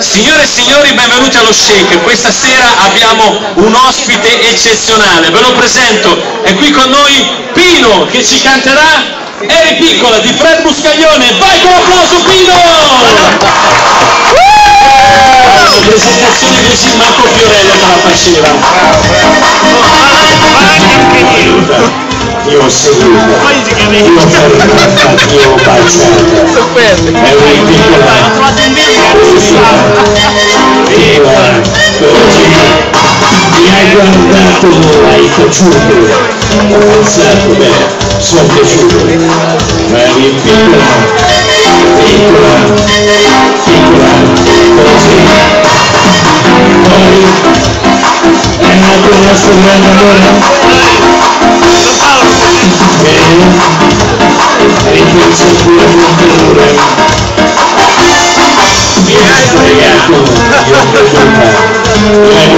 Signore e signori, benvenuti allo Shake. Questa sera abbiamo un ospite eccezionale. Ve lo presento. È qui con noi Pino che ci canterà Eri piccola di Fred Buscaglione. Vai con l'applauso Pino! Presentazione così Marco Fiorello te la faceva. Io ho seguito, io ho fermato, io ho. È una piccola piccola così. Mi hai guardato, hai taciuto. Ho pensato, beh, sono piaciuto. Eri piccola, piccola, piccola così. Poi è nato il nostro grande amore. ripenso pure con terrore mi hai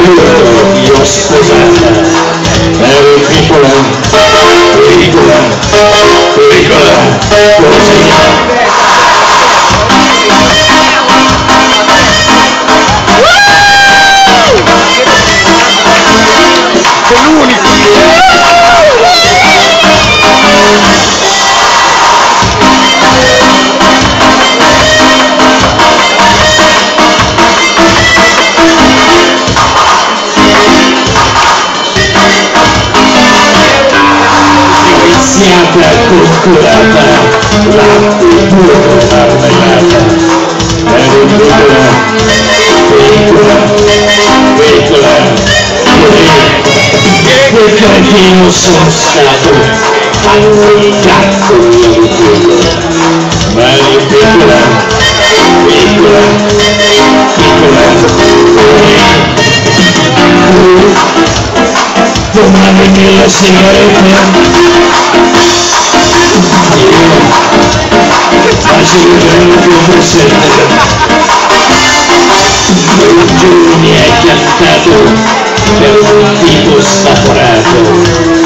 fregato io voluto io sposata eri piccola piccola piccola iniziata coccolata latte burro marmellata ero piccola piccola piccola quel cretino sono stato anzi cazzo di quello ma eri piccola piccola domani nella sigaretta facevo come sempre un giorno mi hai chiamato per un tipo svaporato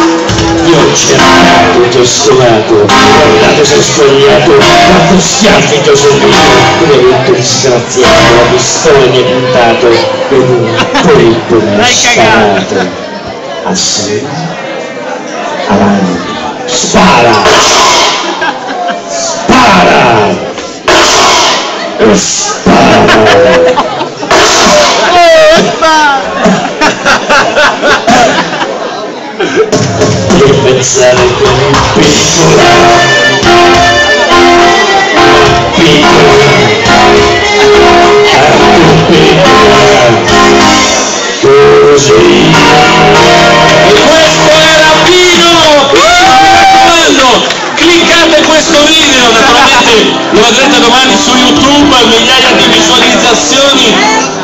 io ho cercato, ti ho stomato, guardato se ho sbagliato, quanto schiaffi ti ho servito, credetto disgraziato, la pistola mi ha puntato, per un colpo mi ha Assai. Avanti. Spara! Spara! E spara! Pensare che eri piccola, lo vedrete domani su YouTube, migliaia di visualizzazioni.